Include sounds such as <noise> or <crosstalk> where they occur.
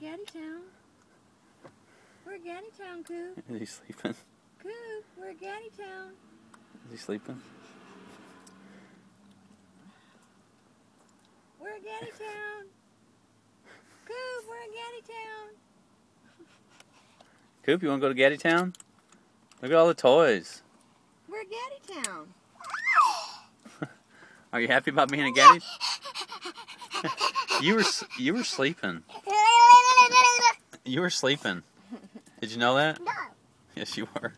GattiTown. We're at Gaddy Town, Coop. Is he sleeping? Coop, we're at GattiTown. Is he sleeping? We're at GattiTown. Coop, we're at GattiTown. Coop, you want to go to GattiTown? Look at all the toys. We're at GattiTown. <laughs> Are you happy about being at Gatti's? <laughs> you were you were sleeping. <laughs> You were sleeping. Did you know that? No. Yes, you were.